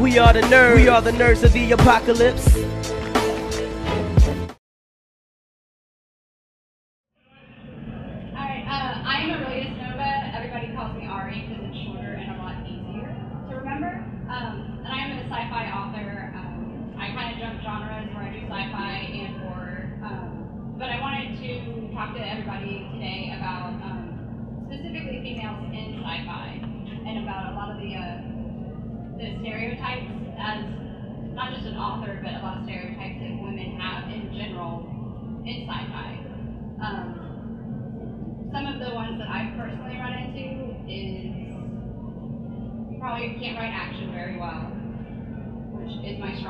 We are the nerds. We are the nerds of the apocalypse.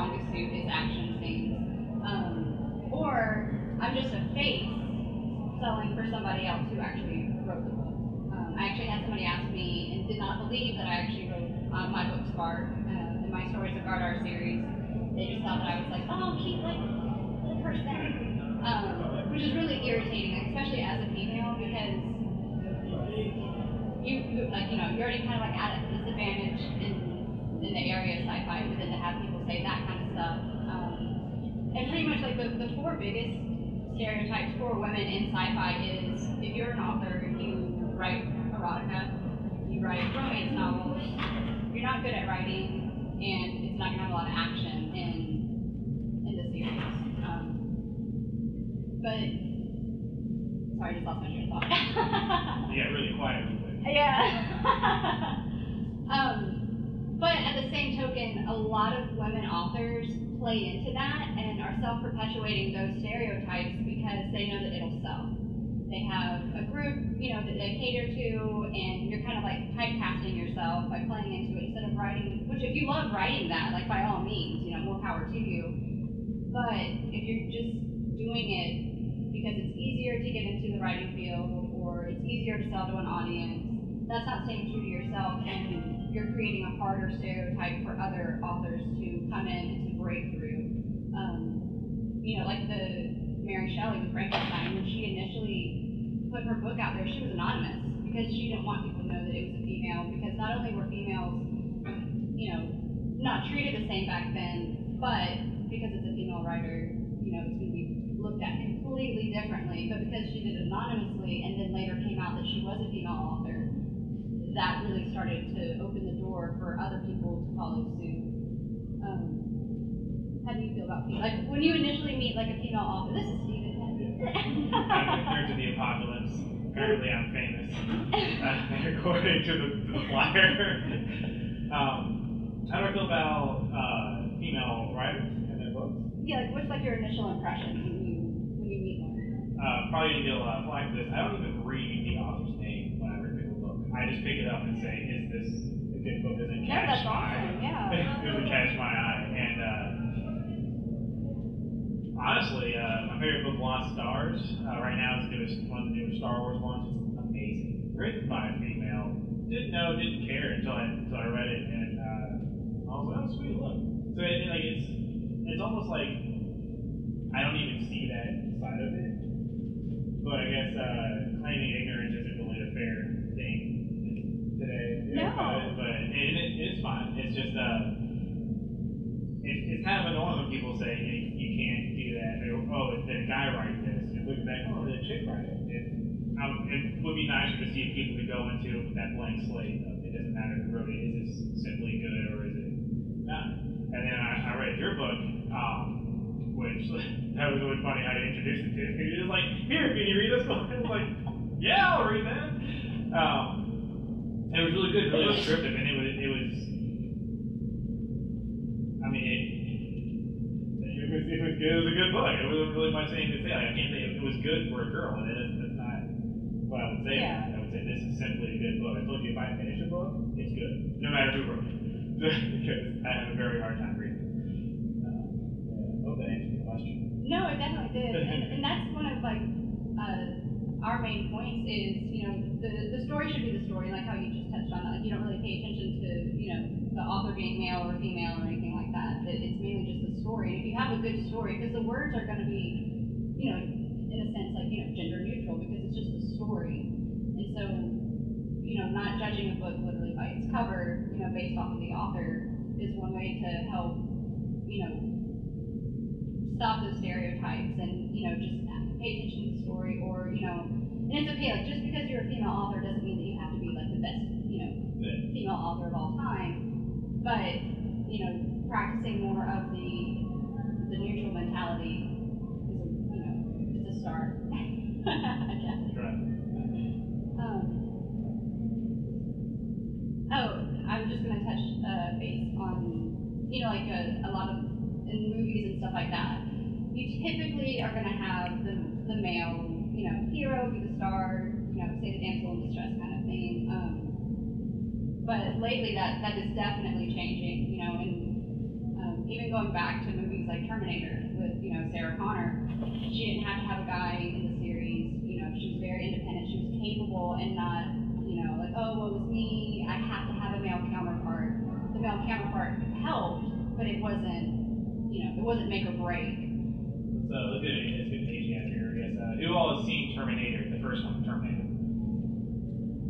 Strongest suit is action scenes. Um, or I'm just a face selling for somebody else who actually wrote the book. Um, I actually had somebody ask me and did not believe that I actually wrote uh, my book Spark uh, and my Stories of Gardar series. They just thought that I was like, oh, keep like the person um, which is really irritating, especially as a female, because you, you like you know you're already kind of like at a disadvantage in the area of sci-fi, but then to have people say that kind of stuff, um, and pretty much like the, the four biggest stereotypes for women in sci-fi is if you're an author, you write erotica, you write romance novels, you're not good at writing, and it's not gonna have a lot of action in in the series. Um, but sorry, I just lost my train of thought. Got really quiet yeah. um, but at the same token, a lot of women authors play into that and are self-perpetuating those stereotypes because they know that it'll sell. They have a group, you know, that they cater to, and you're kind of like typecasting yourself by playing into it instead of writing. Which, if you love writing that, like by all means, you know, more power to you. But if you're just doing it because it's easier to get into the writing field or it's easier to sell to an audience, that's not staying true to yourself and you're creating a harder stereotype for other authors to come in and to break through. Um, you know, like the Mary Shelley with Frankenstein, when she initially put her book out there, she was anonymous because she didn't want people to know that it was a female because not only were females, you know, not treated the same back then, but because it's a female writer, you know, it's going to be looked at completely differently. But because she did it anonymously and then later came out that she was a female author, that really started to open the door for other people to follow suit. Um, how do you feel about female? Like when you initially meet like a female author, this is Stevhan. I'm compared to the apocalypse. Apparently, I'm famous, uh, according to the, to the flyer. um, how do I feel about uh, female writers and their books? yeah, like what's like your initial impression when you when you meet one? Uh, probably gonna get a lot of flack for this. I don't even read the author's name when I review a book. I just pick it up and say, "Is this a good book? Does it Yeah, catch that's my awesome, yeah. Does it catch my eye?" And uh, honestly, uh, my favorite book, Lost Stars, uh, right now is the newest one of the newest Star Wars ones. It's amazing. Written by a female. Didn't know, didn't care until I until I read it, and uh, I was like, "Oh, sweet, look." So it, like it's it's almost like I don't even see that side of it. But I guess uh, claiming ignorance isn't really a fair thing today. No. But, but it, it, it's fine. It's just uh, it, it's kind of annoying when people say you, you can't that. Or, oh, if the guy write this, and look back, oh, did a chick write it? It, um, it would be nicer to see if people could go into it with that blank slate. Of, it doesn't matter who wrote it. Is this simply good or is it not? And then I, I read your book. Um, which that was really funny how you introduced it to me. He was like, "Here, can you read this one?" I was like, "Yeah, I'll read that." Um, it was really good, really descriptive, and it was it was. I mean, it, it was. It was a good book. It wasn't really to say. Like, I can't say it, it was good for a girl, and that's, that's not what I would say. Yeah. I would say this is simply a good book. I told you if I finish a book, it's good, no matter who wrote it, because I have a very hard time reading. it. Um, yeah, hope that answered the question. No, it definitely did, and, and that's one of like uh, our main points is you know the the story should be the story, like how you just touched on that. Like you don't really pay attention to you know the author being male or female or anything like that. That it's mainly just the story. And if you have a good story, because the words are going to be you know in a sense like you know gender neutral because it's just a story, and so you know not judging a book literally by its cover, you know based off of the author is one way to help, you know, stop those stereotypes and, you know, just pay attention to the story or, you know, and it's okay, like just because you're a female author doesn't mean that you have to be like the best, you know, female author of all time. But, you know, practicing more of the the neutral mentality is a you know, it's a start. yeah. Right. Um, oh, I'm just gonna touch uh, base on, you know, like a, a lot of in movies and stuff like that. You typically are gonna have the the male, you know, hero be the star, you know, say the damsel in distress kind of thing. Um, but lately, that that is definitely changing, you know, and even going back to movies like Terminator with, you know, Sarah Connor, she didn't have to have a guy in the series. You know, she was very independent. She was capable and not, you know, like, oh, it was me. I have to have a male counterpart. The male counterpart helped, but it wasn't, you know, it wasn't make or break. So let's do it. It's good page here. I guess. Uh, all has seen Terminator? The first one, Terminator.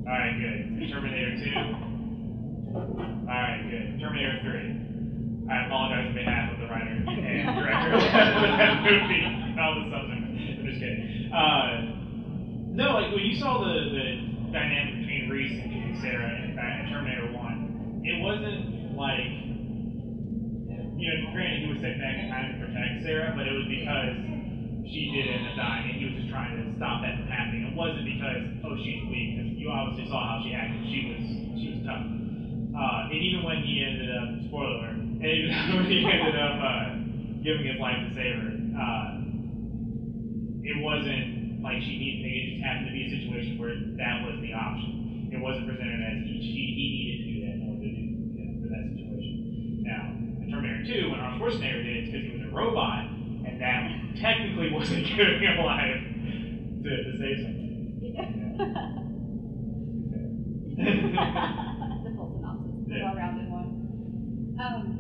All right, good. Terminator Two. All right, good. Terminator Three. I apologize on behalf of the writer and director of that movie. All the. I'm just kidding. Uh, no, like when you saw the, the dynamic between Reese and Sarah in, in Terminator One, it wasn't like you know, granted, he was sent back in time to protect Sarah, but it was because she did end up dying, and he was just trying to stop that from happening. It wasn't because, oh, she's weak, because you obviously saw how she acted. She was, she was tough. Uh, and even when he ended up, spoiler alert, and he ended up uh, giving his life to save her, uh, it wasn't like she needed. It just happened to be a situation where that was the option. It wasn't presented as he, she, he needed to do that in order to do, you know, for that situation. Now, Terminator 2, when Arnold Schwarzenegger did it, because he was a robot, and that technically wasn't giving him life to, to save somebody. the full synopsis, the Yeah. well-rounded one. Um,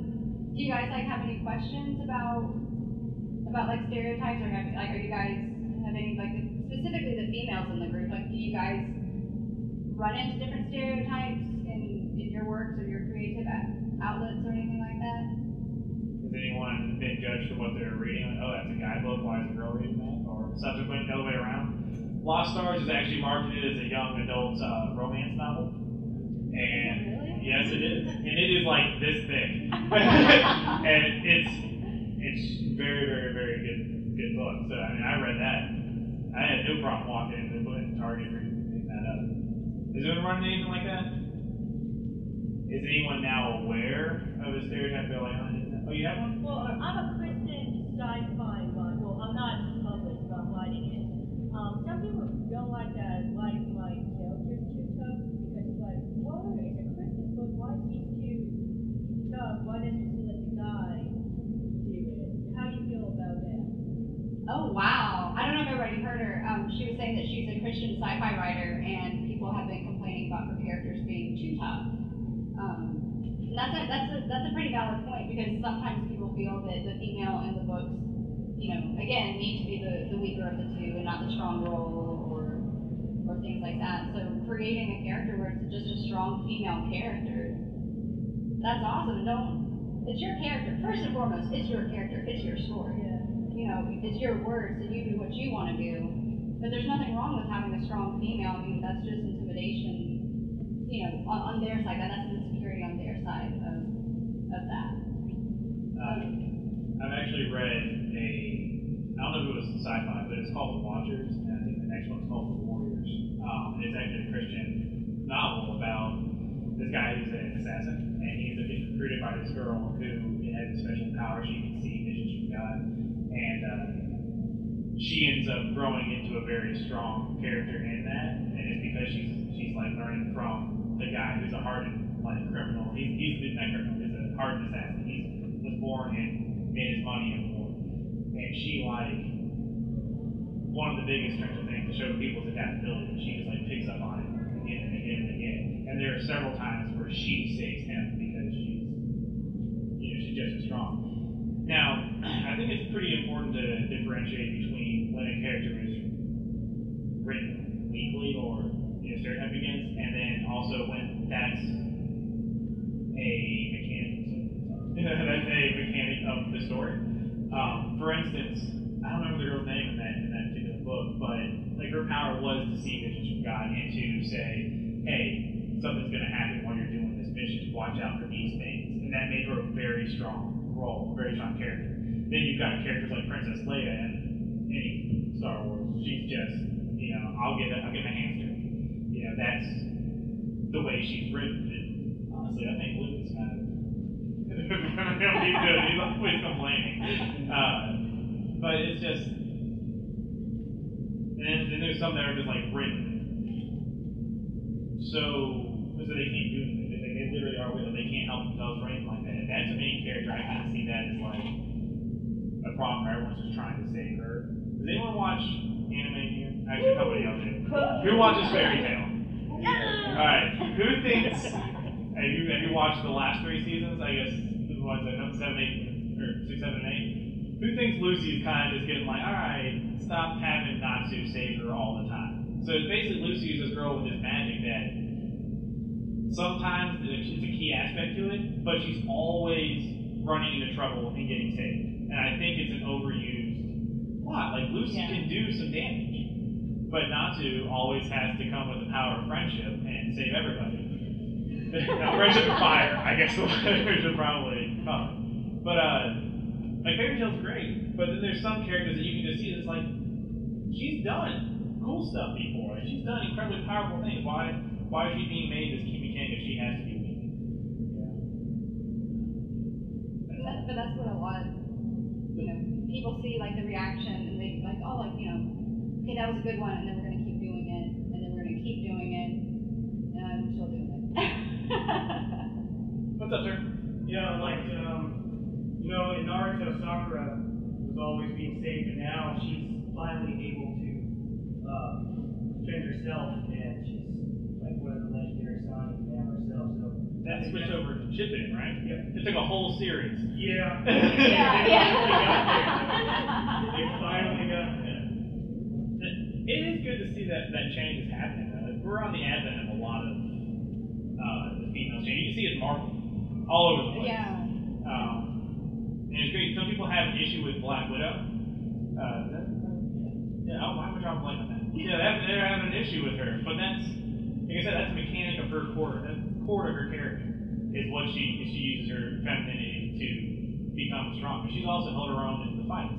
do you guys like have any questions about about like stereotypes, or have, like are you guys have any like specifically the females in the group? Like, do you guys run into different stereotypes in in your works or your creative outlets or anything like that? Has anyone been judged for what they're reading? Like, oh, that's a guy book, why is a girl reading that? Or subsequent, the other way around. Lost Stars is actually marketed as a young adult uh, romance novel. And? Yes, it is. And it is like this thick. and it's it's very, very, very good good book. So I mean I read that. I had no problem walking into the in Target and picking that up. Is anyone running anything like that? Is anyone now aware of a stereotype they're like, oh. Oh, you have one? Well, I'm a Christian sci-fi. Well, I'm not published, but I'm writing it. Um, some people don't like that, like my characters too tough, because it's like, well, it's a Christian book. Why is he too tough? Why doesn't he let the guy do it? How do you feel about that? Oh wow! I don't know if everybody heard her. Um, she was saying that she's a Christian sci-fi writer, and people have been complaining about her characters being too tough. Um, and that's a, that's a that's a pretty valid point because sometimes people feel that the female in the books, you know, again, need to be the, the weaker of the two and not the strong role or or things like that. So creating a character where it's just a strong female character, that's awesome. Don't it's your character first and foremost. It's your character. It's your story Yeah. you know, it's your words and you do what you want to do. But there's nothing wrong with having a strong female. I mean, that's just intimidation, you know, on, on their side. That's insecurity on their side of, of that. Uh, I've actually read a, I don't know if it was sci-fi, but it's called The Watchers, and I think the next one's called The Warriors. Um, it's actually a Christian novel about this guy who's an assassin, and he's getting recruited by this girl who has a special power. She can see visions from God, and uh, she ends up growing into a very strong character in that, and it's because she's she's like learning from the guy who's a hardened like criminal. He's he's not criminal. He's a hardened assassin. He was born and made his money in war, and she like one of the biggest Stranger Things to show people's adaptability. She just like picks up on it again and again and again. And there are several times where she saves him because she's you know she's just as strong. Now, I think it's pretty important to differentiate between a character is written weakly or you know stereotype against, and then also when that's a mechanical. Um, for instance, I don't remember the girl's name in that in that particular book, but like her power was to see visions from God and to say, hey, something's going to happen while you're doing this mission. Watch out for these things, and that made her a very strong role, a very strong character. Then you've got characters like Princess Leia and any Star Wars. She's just, you know, I'll get it, I'll get my hands dirty. You know, that's the way she's written. And honestly, I think Luke is kind of. he's. He's always complaining. Uh, but it's just. And then, there's some that are just like written so so they can't do anything. They, they literally are with them. They can't help themselves or anything like that. If that's a main character, I kind of see that as like a problem where everyone's just trying to save her. Does anyone watch anime here? Actually, nobody else did. Who watches Fairy Tail? All right. Who thinks? Have you have you watched the last three seasons? I guess what's that? Number seven, eight, or six, seven, eight. Who thinks Lucy's kind of just getting like, all right, stop having not to save her all the time? So it's basically Lucy is this girl with this magic that sometimes it's a key aspect to it, but she's always running into trouble and getting saved. And I think it's an overused plot. Like Lucy Yeah. can do some damage, but not to always has to come with the power of friendship and save everybody. now, friendship and fire, I guess should probably come. But uh, like Fairy Tail's great, but then there's some characters that you can just see that's like she's done cool stuff before, and she's done incredibly powerful things. Why why is she being made this Kimi King if she has to be weak? But that's, but that's what a lot, you know, people see like the reaction and they like, oh, like, you know, okay, that was a good one, and then we're gonna keep doing it, and then we're gonna keep doing it, and I'm still doing it. What's up, sir? Yeah, like, um, you know, in Naruto, Sakura was always being saved, and now she's finally able to uh, defend herself, That switched over to Shippuden, right? Yep. It took a whole series. Yeah. Yeah, they yeah. finally got there. They finally got there. It is good to see that that change is happening. Though. Like, we're on the advent of a lot of uh, the female change. You can see it in Marvel, all over the place. yeah. Um, and it's great. Some people have an issue with Black Widow. Uh, is that, yeah, oh, why am I drawing a blank on that? Yeah, they're, they're having an issue with her, but that's like I said, that's a mechanic of her core. That's core to her character is what she she uses her femininity to become strong. But she's also held her own in the fights.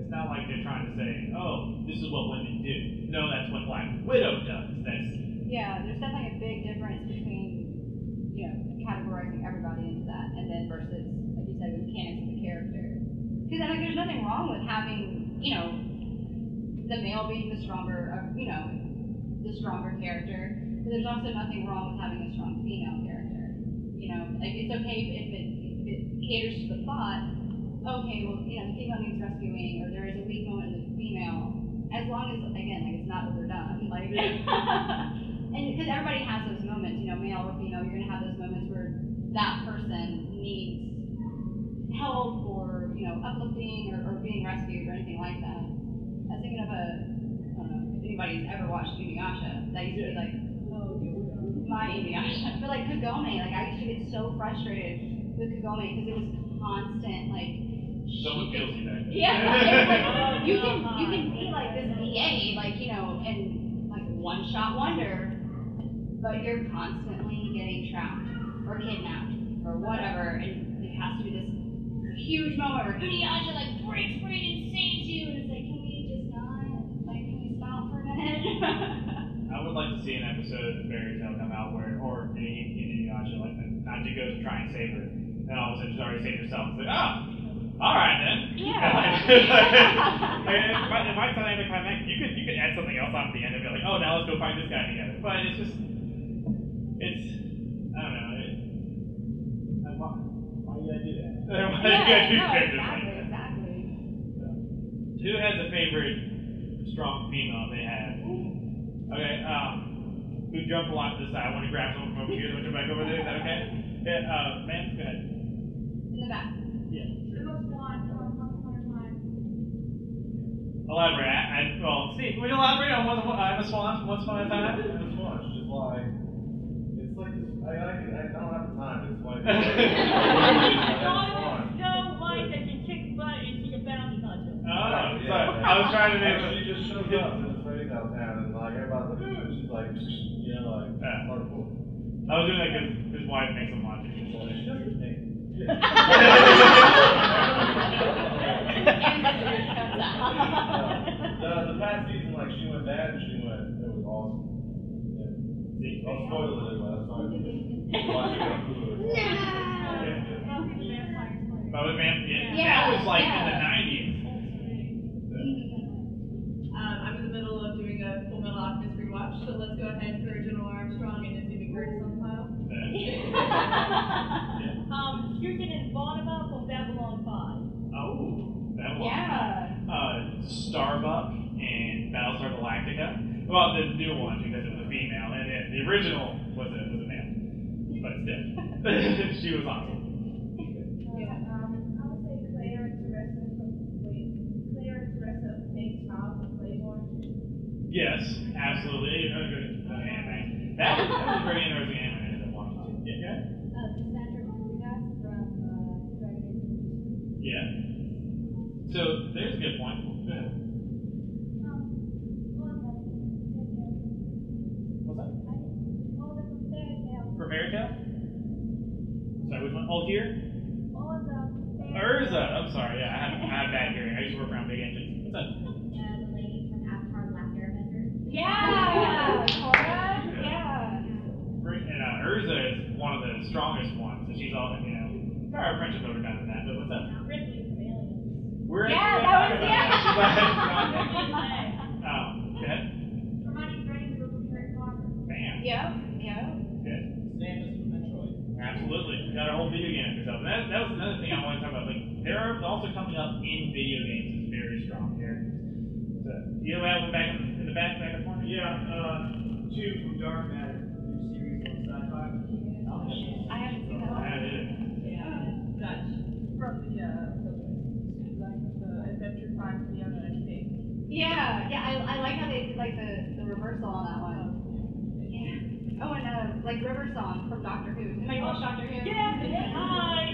It's not like they're trying to say, oh, this is what women do. No, that's what Black Widow does. That's Yeah, there's definitely a big difference between, you know, categorizing everybody into that, and then versus, like you said, the mechanics of the character. Because I mean, there's nothing wrong with having, you know, the male being the stronger, uh, you know, the stronger character. But there's also nothing wrong with having a strong female character. You know, like it's okay if it, if it caters to the plot. Okay, well, you know, the female needs rescuing, or there is a weak moment in the female. As long as, again, like it's not overdone. Like, and because everybody has those moments, you know, male or female, you're gonna have those moments where that person needs help or you know uplifting or, or being rescued or anything like that. I was thinking of a, I don't know if anybody's ever watched Inuyasha. That used to be like Oh, here we go. my Inuyasha, but like Kagome, like I used to get so frustrated with Kagome because it was constant like. someone feels you there. yeah, like you can you can be like this VA, like you know, and like one shot wonder, but you're constantly getting trapped or kidnapped or whatever, and it has to be this huge moment where Inuyasha like breaks free and saves you, and it's like, can we just not, like, can we stop for a minute? I would like to see an episode of Fairy Tail come out where, or in Inuyasha, like Naji goes to try and save her, and all of a sudden she's already saved herself. It's like, oh, all right then. Yeah. And it might, it might sound anticlimactic. You could you could add something else on at the end and be like, oh, now let's go find this guy together. But it's just, it's, I don't know. It, like, why, why you gotta do that? why you yeah, gotta do no, characters exactly, like that? exactly. Who has a favorite strong female they have? Okay, um, who jumped a lot to the side? I want to grab someone from over here, then jump back over there. Is that okay? Yeah, uh, man, go ahead. In the back. Yeah. The most blonde from Once Upon a Time. Elaborate. I, I, well, Steve, would you elaborate on what, what Emma Swan from Once Upon a Time? It's fun. It's just like it's like this. I, I, I don't have the time. It's like No, it's fun. no, like that you kick butt and see a bounty hunter. I was trying to make. She just shows up in this face downtown and like everybody's like, "Ooh," she's like, you know, like, Yeah. hardcore. I was doing that because his wife makes him watch it. She does her thing. The, the past season, like, she went bad and she went, it was awesome. Yeah. I'll spoil it, but that's fine. Watch it on Hulu. But with Vamp, yeah, Yeah, that was like yeah. in the a Fullmetal Alchemist rewatch, so let's go ahead throw General Armstrong and Izumi Curtis on the pile. Um, Kirsten and Bonaba from Babylon 5. Oh, one. Yeah. Uh, Starbuck and Battlestar Galactica. Well, the new one because it was a female, and then the original was a was a male, but still, she was awesome. Yeah, um, I would say Claire and Teresa from, wait, Claire and Teresa from Pink Child from Playboy. Yes, absolutely. That was that was very interesting she's all, you know, got our friendship over time with that. But what's up? Ripley from Aliens. We're Yeah, actually that gonna was- talk yeah. about that. She's like, um, go ahead. Bam. Yep. Yep. Good. Samus from Metroid. Absolutely. Got a whole video game for yourself. That, that was another thing I wanted to talk about. Like, there are also coming up in video games as very strong here. So, you know, have one back in, in the back, back and forth? Yeah, uh, two from Dark Matter, new series on sci-fi. I haven't seen that. I did. Yeah, Dutch, from the, uh, the, like, the Adventure Time for the Unknown Escape. Yeah. Yeah. I, I like how they did like the, the reversal on that one. Yeah. Oh, and uh, like River Song from Doctor Who. Anybody watch Doctor Who? Yeah, hi.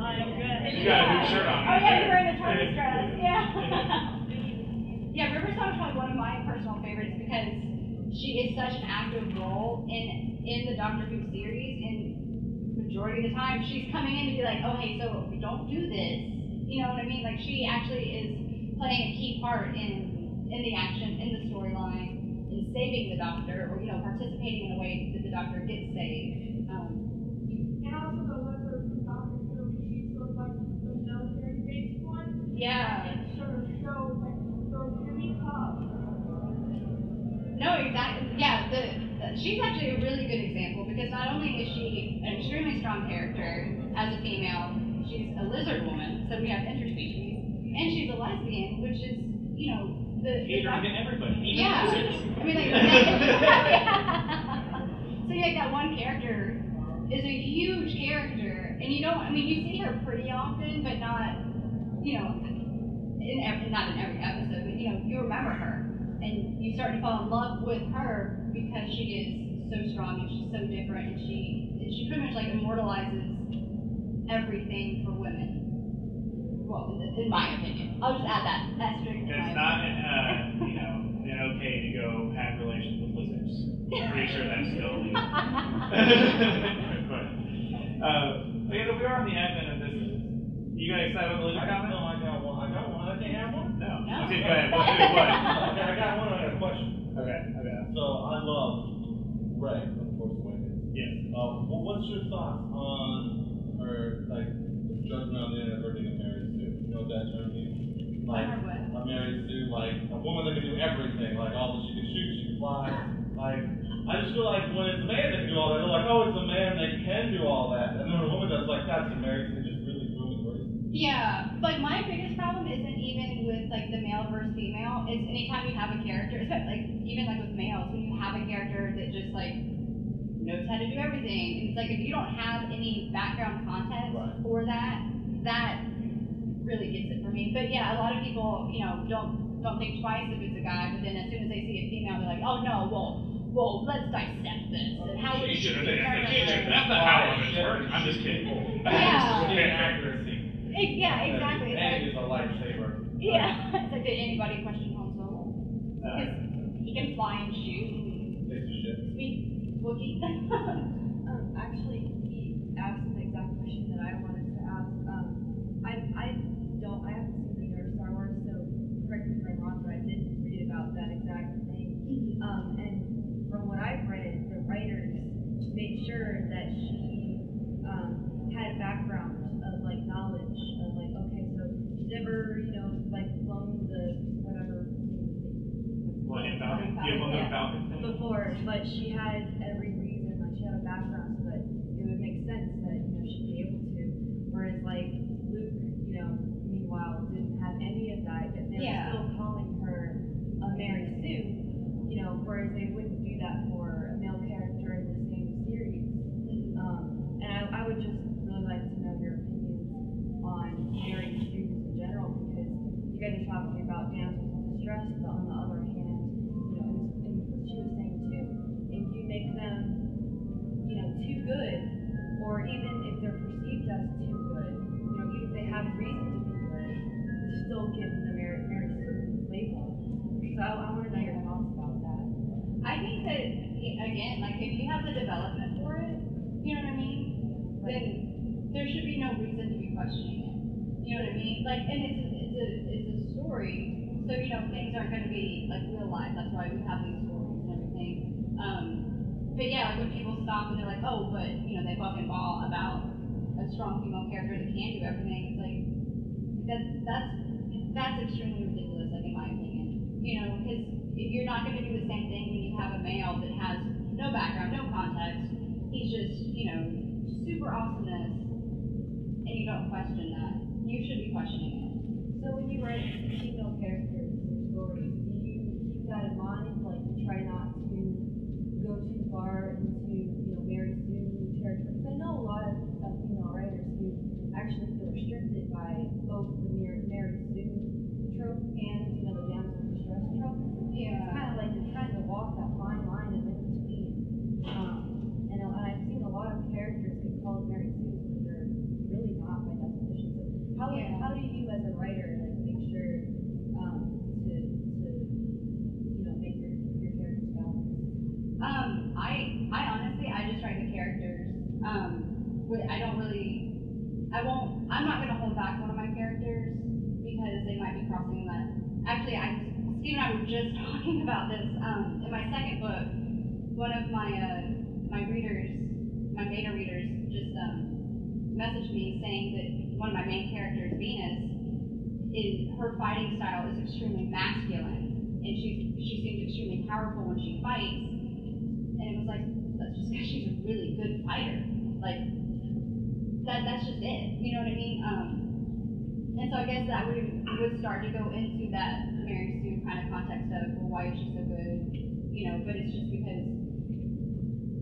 Hi, I'm good. You got a new shirt on. Oh yeah, you're wearing the TARDIS dress. Yeah. yeah, River Song is probably one of my personal favorites because she is such an active role in in the Doctor Who series, and majority of the time she's coming in to be like, oh hey, so don't do this. You know what I mean? Like she actually is playing a key part in in the action, in the storyline, in saving the Doctor, or you know, participating in a way that the Doctor gets saved. Um, And also the Lizard from Doctor Who, she's sort of like the military-based one. yeah. And sort of shows like those really tough. No, exactly. Yeah, the, the she's actually a really good example because not only is she an extremely strong character as a female, she's a lizard woman, so we have interspecies, and she's a lesbian, which is you know the. Catering to everybody. yeah. I mean like. so you like that one character is a huge character, and you don't. I mean, you see her pretty often, but not, you know, in every, not in every episode, but you know, you remember her, and you start to fall in love with her because she is so strong and she's so different, and she she pretty much like immortalizes everything for women. Well, in, in my opinion, I'll just add that asterisk. to It's not, uh, you know, an okay to go have relations with lizards. I'm pretty sure that's still illegal. but, uh, okay, so we are on the advent of this. You guys excited about the lizard I got, no, comment? I got one, I got one, I can't have one? No. No. Okay, go ahead. What? what? Okay, I got one, I got a question. Okay, okay. So, I love Rey from Force Awakens. Yes. Um, well, what's your thoughts on her, like, judgment on the end of internet for being a Mary Sue? You know what that term? Like, a Mary Sue, like, a woman that can do everything, like, all that she can shoot, she can fly. Like, I just feel like when it's a man that can do all that, they're like, oh, it's a man that can do all that. And then when a woman does, like, that's a Mary Sue, it just really ruins race. Yeah, like my biggest problem isn't even with like the male versus female. It's anytime you have a character, like even like with males, when you have a character that just like knows how to do everything. And it's like if you don't have any background context Right. for that, that really gets it for me. But yeah, a lot of people, you know, don't don't think twice if it's a guy, but then as soon as they see a female, they're like, oh no, well, well, let's dissect this. And how would You should have been in the determine That's not how women work. I'm just kidding. Yeah. With accuracy. Ex- Yeah, exactly. It's And like- he's a lifesaver. Yeah, it's like did anybody anybody question Han Solo? Because Uh, he can fly and shoot and Piece of shit. speak Wookiee. Um, actually, he asked the exact question that I wanted to ask. Um, I, I don't, I haven't seen the newer Star Wars, so correct me if I'm wrong, but I did read about that exact thing. Um, and from what I've read, the writers made sure that she, um, had background of like knowledge of like, okay, so she's never, you know, like flown the whatever. Millennium Falcon. You have Millennium Falcon. Before, but she had every reason, like she had a background so that it would make sense that, you know, she'd be able to. Whereas like Luke, you know, meanwhile, didn't have any of that, yet they Yeah. were still calling her a Mary Sue, you know, whereas they damsels in but on the other hand, you know, and, and what she was saying too, if you make them, you know, too good, or even if they're perceived as too good, you know, even if they have reason to be good, still give them the Mary Sue label. So I, I want to know your thoughts about that. I think that again, like if you have the development for it, you know what I mean, then there should be no reason to be questioning it. You know what I mean? Like, and it's it's a it's a story, so you know things aren't going to be like real life. That's why we have these stories and everything. Um, but yeah, like when people stop and they're like, oh, but you know they fucking ball about a strong female character that can do everything. It's like that that's that's extremely ridiculous, like in my opinion. You know, because if you're not going to do the same thing when you have a male that has no background, no context, he's just, you know, super awesomeness, and you don't question that, you should be questioning it. So when you write female characters in stories, do you keep that in mind? Like try not to go too far into, you know, Mary Sue territory? Because I know a lot of, of female writers who actually feel restricted by both the Mary, Mary Sue trope and, you know, the damsel in distress trope. It's kind of like you're trying to walk that fine line of in between. Um, and, and I've seen a lot of characters get called Mary Sue, but they're really not by definition. So how, Yeah. how do you as a writer like make sure um, to, to you know make your, your characters balanced? Um, I, I honestly, I just write the characters. Um, wi- I don't really, I won't, I'm not gonna hold back one of my characters because they might be crossing that. Actually, I, Steve and I were just talking about this. Um, in my second book, one of my, uh, my readers, my beta readers, just um, messaged me saying that one of my main characters, Venus, is her fighting style is extremely masculine, and she she seems extremely powerful when she fights. And it was like that's just because she's a really good fighter. Like that that's just it. You know what I mean? Um, and so I guess that would would start to go into that Mary Sue kind of context of well, why is she so? You know, but it's just because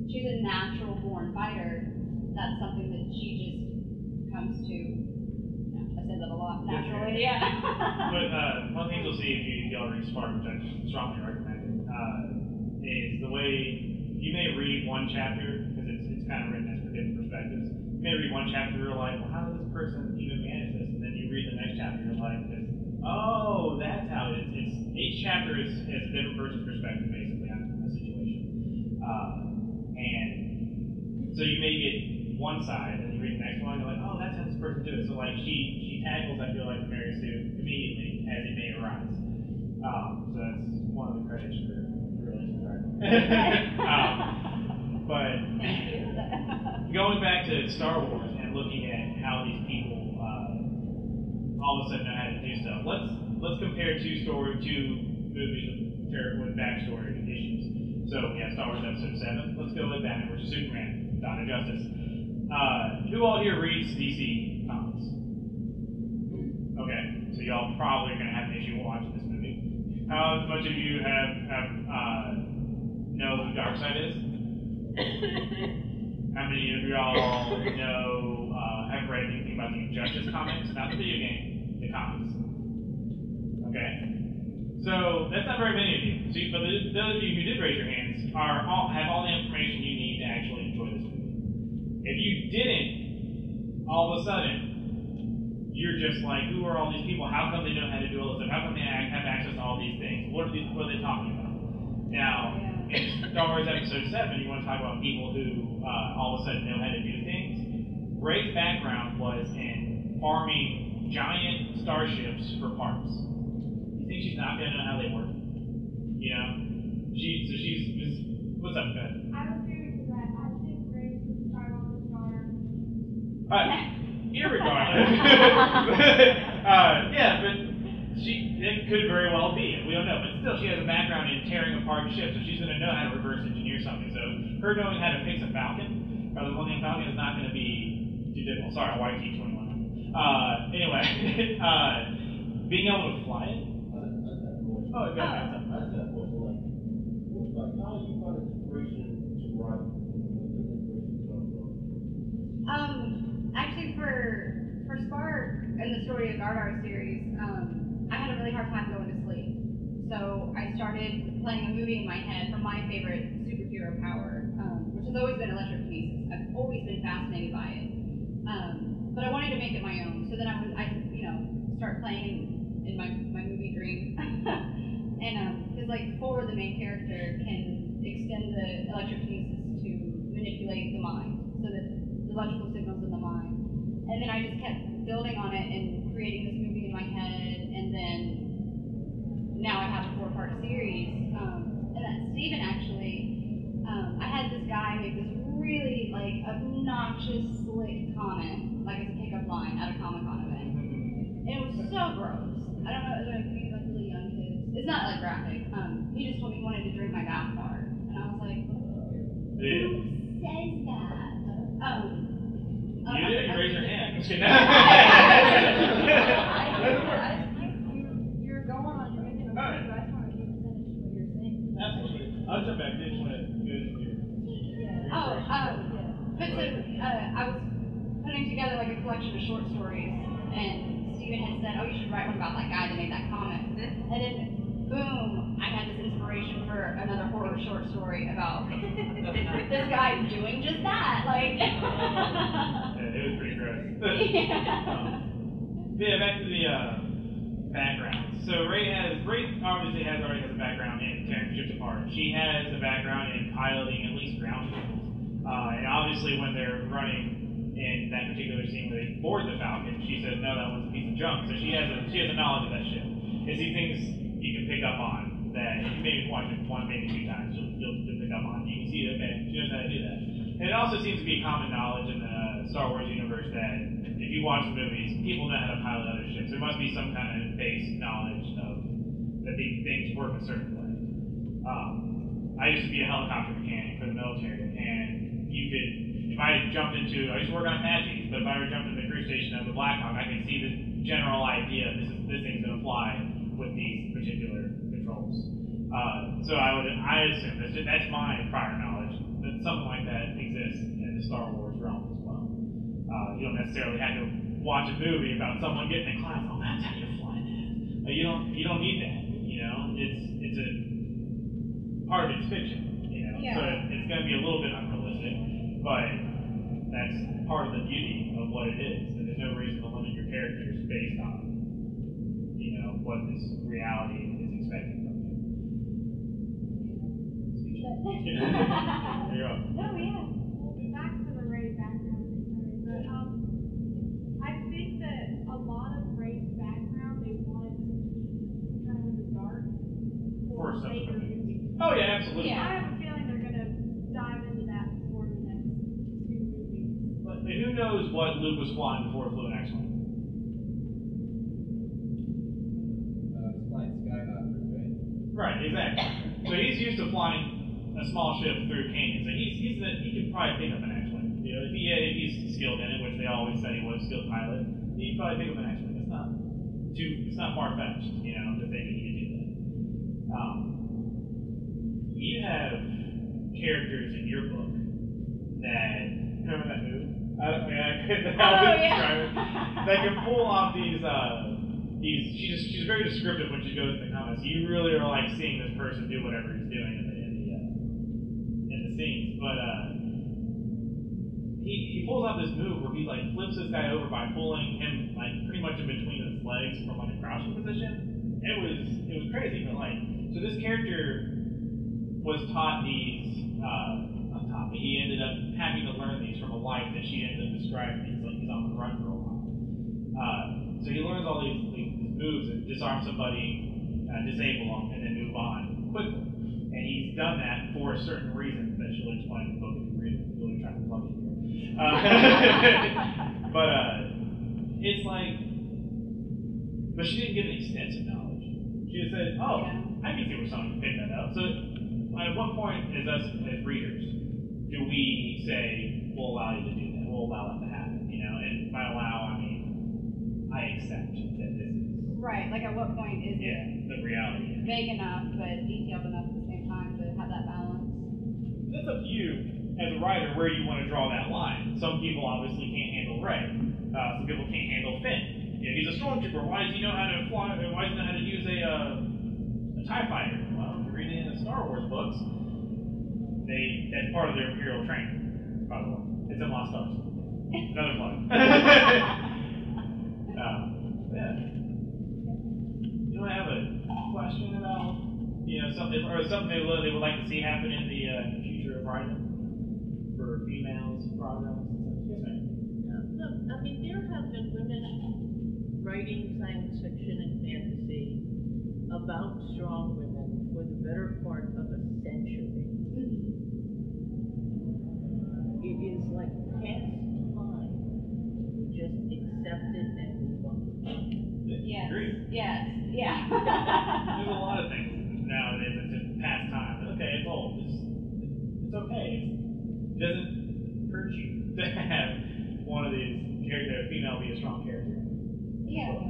she's a natural born fighter. That's something that she just comes to. I said that a lot. Naturally, yeah. But uh, one thing you'll see if you, if y'all read Spark, which I strongly recommend, uh, is the way you may read one chapter because it's, it's kind of written as for different perspectives. You may read one chapter, you're like, well, how does this person even manage this? And then you read the next chapter, you're like, oh, that's how it is. It's each chapter is, is a different person's perspective basically on a situation, uh, and so you may get one side, and you read the next one, you're like, oh, that's how this person did it. So like she she tackles, I feel like Mary Sue immediately as it may arise. Um, so that's one of the credits for for really um, but going back to Star Wars and looking at how these people uh, all of a sudden know how to do stuff, let's let's compare two story two movies with, with backstory issues. So we have Star Wars Episode Seven. Let's go with Batman vs Superman, Dawn of Justice. Uh, who all here reads DC comics? Okay, so y'all probably are gonna have an issue watching this movie. How much of you have have uh, know who Darkseid is? How many of y'all know, uh, have read anything about the Injustice comics? Not the video game, the comics. Okay. So that's not very many of you. So, but the, those of you who did raise your hands are all have all the information you need to actually enjoy this movie. If you didn't, all of a sudden, you're just like, who are all these people? How come they know how to do all this stuff? How come they have access to all these things? What are these? What are they talking about? Now, in Star Wars Episode Seven, you want to talk about people who uh, all of a sudden know how to do things. Rey's background was in farming giant starships for parts. Think she's not gonna know how they work? You know, she so she's just, what's up, Ben? I was very that. I think Grace was start on the star. Uh, irregardless. uh, yeah, but she it could very well be. We don't know, but still, she has a background in tearing apart ships, so she's going to know how to reverse engineer something. So her knowing how to fix a Falcon or the Millennium Falcon is not going to be too difficult. Sorry, YT twenty one. Uh, anyway, uh, being able to fly it. Oh, go ahead. That's that question, like, like, how do you find inspiration to write? Where does inspiration come from? Um, actually, for for Spark and the Story of Gardar series, um, I had a really hard time going to sleep. So I started playing a movie in my head from my favorite superhero power, um, which has always been electric electrokinesis. I've always been fascinated by it, um, but I wanted to make it my own. So then I was, I, you know, start playing in my my movie dream, and um, because like Thor, the main character, can extend the electrokinesis to manipulate the mind, so that the electrical signals in the mind. And then I just kept building on it and creating this movie in my head, and then now I have a four-part series. Um, and that Stevhan actually, um, I had this guy make this really like obnoxious, slick comment, like as a pickup line at a Comic Con event, and it was so gross. I don't know, it was like these like really young kids. It's not like graphic. Um, he just told me he wanted to drink my bath bar, and I was like, who says that? Um, You didn't raise your hand. I'm just kidding. You're going on, you're making a point, but I just want to keep finish what you're saying. Absolutely. I'll jump back. Didn't want to go into Oh, um, but so, uh, I was putting together like a collection of short stories, and Stevhan had said, oh, you should write one about that guy that made that comment. And then, boom, I had this inspiration for another horror short story about this guy doing just that. Like, Yeah, it was pretty gross. yeah. Yeah, back to the uh, background. So Rey has Rey obviously has already has a background in tearing ships apart. She has a background in piloting at least ground vehicles. Uh, and obviously when they're running in that particular scene where they board the Falcon, she says, No, that one's a piece of junk. So she has a she has a knowledge of that ship. And see things you can pick up on that you maybe watch it one, maybe two times, you'll, you'll, you'll pick up on. You can see, okay, she knows how to do that. And it also seems to be common knowledge in the Star Wars universe that if you watch the movies, people know how to pilot other ships. There must be some kind of base knowledge of that these things work a certain way. Um, I used to be a helicopter mechanic for the military, and you could, I jumped into, I used to work on Apaches, but if I were jumped into the crew station of the Blackhawk, I could see the general idea. This is this thing's gonna fly with these particular controls. Uh, so I would, I assume that's, that's my prior knowledge that something like that exists in the Star Wars realm as well. Uh, you don't necessarily have to watch a movie about someone getting a class. Oh, that's how you fly that. You don't, you don't need that. You know, it's it's a part of it's fiction. You know, so Yeah. it's going to be a little bit unrealistic, but that's part of the beauty of what it is. And there's no reason to limit your characters based on you know what this reality is expecting from you. There you go. No, yeah. Back to the Rey background sorry, but um, I think that a lot of Rey's background they wanted to keep kind of in the dark For for some later reason. movies. Oh yeah, absolutely. Yeah. What Luke was flying before he flew an X-wing? Uh, it's like Skyhopper, right? Right, exactly. So he's used to flying a small ship through canyons. So he's he's the, he could probably pick up an X-wing. You know, if he if he's skilled in it, which they always said he was a skilled pilot, he could probably pick up an X-wing. It's not too it's not far fetched, you know, to think he could do that. Um, you have characters in your book that remember that move? I don't mean I couldn't help Oh, but yeah. describe it. They can pull off these uh these she's she's very descriptive when she goes in the comments. You really are like seeing this person do whatever he's doing in the in the uh, in the scenes. But uh he he, he pulls off this move where he like flips this guy over by pulling him like pretty much in between his legs from like a crouching position. It was it was crazy, but like so this character was taught these uh but he ended up having to learn these from a wife that she ended up describing. He's like he's on the run for a while. Uh, so he learns all these, these moves and disarm somebody, uh, disable them, and then move on quickly. And he's done that for a certain reason that she'll explain in the book if you read it. Really trying to plug it here. Uh, but uh, it's like, but she didn't give an extensive knowledge. She just said, "Oh. I can see where someone can pick that up." So, at what point, as us as readers, do we say we'll allow you to do that? We'll allow that to happen, you know? And by allow, I mean I accept that this is Right, like at what point is yeah it the reality. vague enough but detailed enough at the same time to have that balance? It's up to you as a writer where you want to draw that line. Some people obviously can't handle Rey. Uh, some people can't handle Finn. If he's a stormtrooper, why does he know how to fly? Why does he know how to use a uh, a Tie Fighter? Well, if you read it in the Star Wars books, they that's part of their Imperial training. By the way, it's in Lost Stars. Another plug. um, yeah. You want to have a question about you know something or something they would, they would like to see happen in the uh, future of writing for females programs? Yes, ma'am. No, I mean, there have been women writing science fiction and fantasy about strong women for the better part of a century. It is like past time. We just accept it and move on. Yes. Yes. Yeah. There's a lot of things nowadays that just pass time. Okay, it's old. It's, it's okay. It doesn't hurt you to have one of these character, a female, be a strong character. yeah.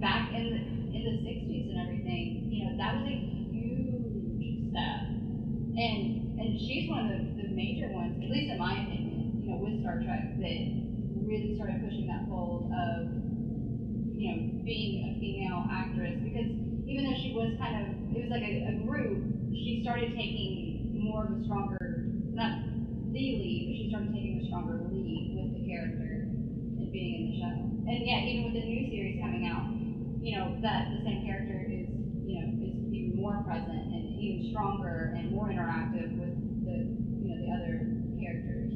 Back in the in the '60s and everything. You know, that was a huge step. And and she's one of the, the major ones, at least in my opinion. You know, with Star Trek, that really started pushing that fold of you know, being a female actress because even though she was kind of, it was like a, a group, she started taking more of a stronger, not the lead, but she started taking a stronger lead with the character and being in the show. And yeah, even with the new series coming out, you know, that the same character is, you know, is even more present and even stronger and more interactive with the, you know, the other characters.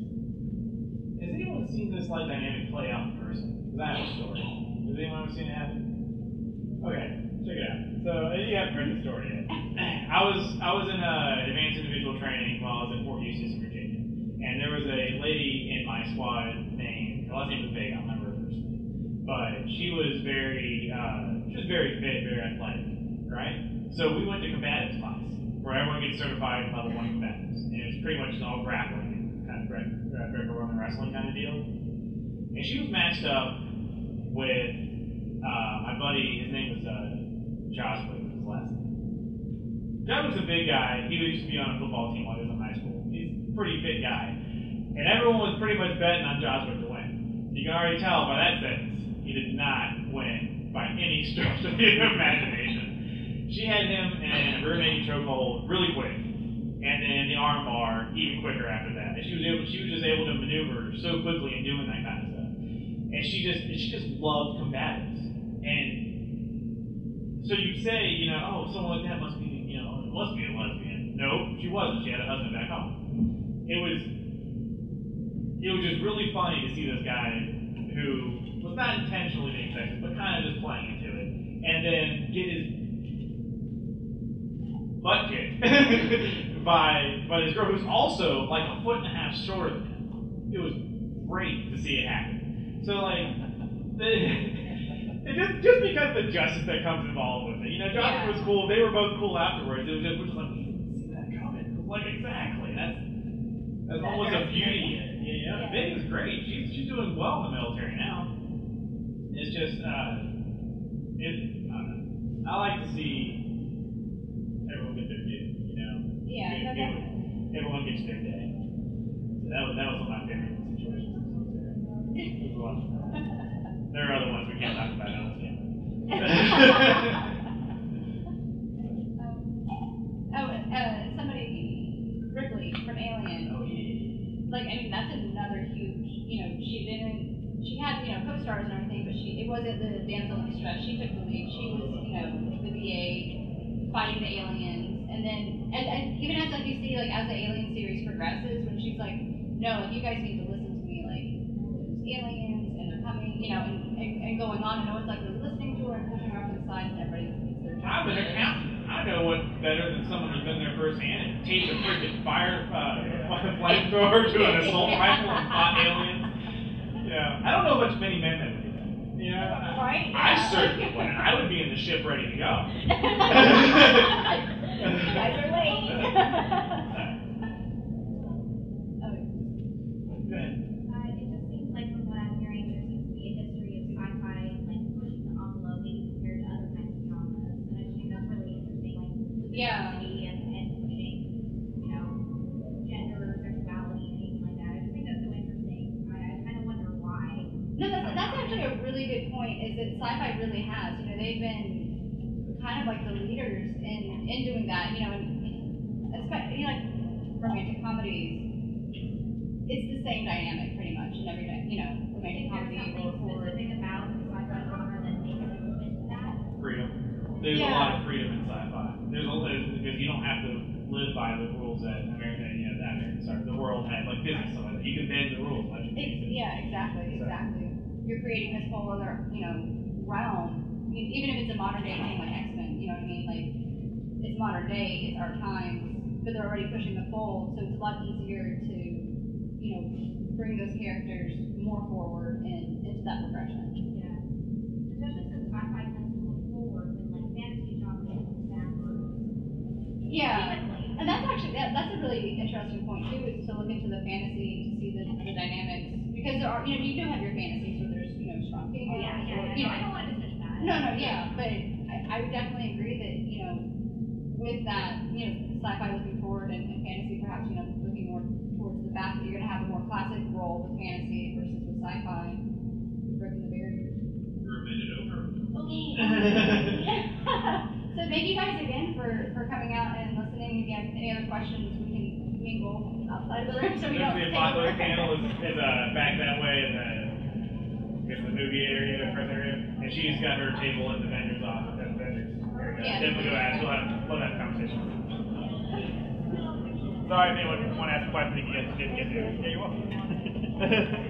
Has anyone seen this like dynamic play out in person? Because a story. Has anyone ever seen it happen? Okay, check it out. So uh, you haven't heard the story yet. I was I was in uh, advanced individual training while I was at Fort Eustis, Virginia, and there was a lady in my squad named her last name was Vega. I remember her first name, but she was very uh, she was very fit, very athletic, right? So we went to combatives class where everyone gets certified in level one combatives, and it's pretty much all grappling, kind of Gre- Greco-Roman wrestling kind of deal. And she was matched up with uh, my buddy. His name was uh, Josh, was his last name. Josh was a big guy. He used to be on a football team while he was in high school. He's a pretty fit guy, and everyone was pretty much betting on Joshua to win. You can already tell by that sentence he did not win by any stretch of the imagination. She had him in a rear naked chokehold really quick, and then the arm bar even quicker after that. And she was able, she was just able to maneuver so quickly in doing that kind of stuff. And she just, she just loved combatants. And so you'd say, you know, oh, someone like that must be, you know, must be a lesbian. No, she wasn't. She had a husband back home. it was it was just really funny to see this guy who was not intentionally being sexist, but kind of just playing into it, and then get his butt kicked by by this girl who's also like a foot and a half shorter than him. It was great to see it happen. So like, the, it just just because the justice that comes involved with it, you know, Johnson Yeah. was cool. They were both cool afterwards. It was just, we're just like, we didn't see that coming. It was like exactly that's that's That- almost a beauty in it. Yeah, yeah. Big is great. She's she's doing well in the military now. It's just uh, it. I. I like to see everyone get their due. You know. Yeah, no, give- Everyone gets their day. So that was that was one of my favorite situations. in the military. It was a lot of fun. There are other ones we can't talk about now. oh, uh, somebody, Ripley from Alien. oh yeah. Like, I mean, that's another huge, you know, she didn't, she had, you know, co-stars and everything, but she, it wasn't the damsel in distress. She took the lead. She was, you know, the VA fighting the aliens. And then, and, and even as like you see, like, as the Alien series progresses, when she's like, no, like, you guys need to listen to me, like, there's aliens and they're coming, you know, and, and, and going on, and no one's like really listening to her and pushing her off to the side, and everybody thinks they're I'm an just- accountant. I know what's better than someone who's been there firsthand and taped a freaking fire uh, flamethrower to an assault rifle and fought aliens. Yeah, I don't know much many men that would do that. You know, I- Right? I Yeah. certainly wouldn't. I would be in the ship ready to go. you guys sci-fi really has? You know, they've been kind of like the leaders in in doing that. You know, and especially you know, like romantic comedies. It's the same dynamic pretty much in every you know romantic Is there comedy something or horror. about sci-fi genre that makes it fit that? Freedom. There's a lot of freedom in sci-fi. There's a there's, because you don't have to live by the rules that America, you know, that American, sorry, the world had like physics, so you can bend the rules. Like, It's, yeah, exactly, So- exactly. You're creating this whole other, you know, realm. I mean, even if it's a modern day thing like X Men, you know what I mean? Like, it's modern day, it's our times, but they're already pushing the fold, so it's a lot easier to, you know, bring those characters more forward and into that progression. Yeah. Especially since sci-fi tends to look forward and like fantasy genre looks backwards. Yeah, and that's actually that, that's a really interesting point too, is to look into the fantasy to see the, the dynamics because there are you know you do have your fantasies where there's you know strong oh, females Yeah, yeah, or yeah. you know I don't want to dismiss that. No, no, yeah, but I, I would definitely agree that, you know, with that, you know, sci-fi looking forward and, and fantasy perhaps, you know, looking more towards the back, that you're gonna have a more classic role with fantasy versus with sci-fi, breaking the barrier. We're a minute over. Okay. so thank you guys again for, for coming out and listening. If you have any other questions, we can mingle outside of the room so we There's don't the take apocalypse over. panel is, is uh, back that way in the, I the movie area, the press area, and she's got her table in the vendor's office, at the vendor's area. Yeah. Definitely go ask, we'll have, we'll have a conversation. Sorry if anyone want to ask a question that you guys didn't get to. Yeah, you're welcome.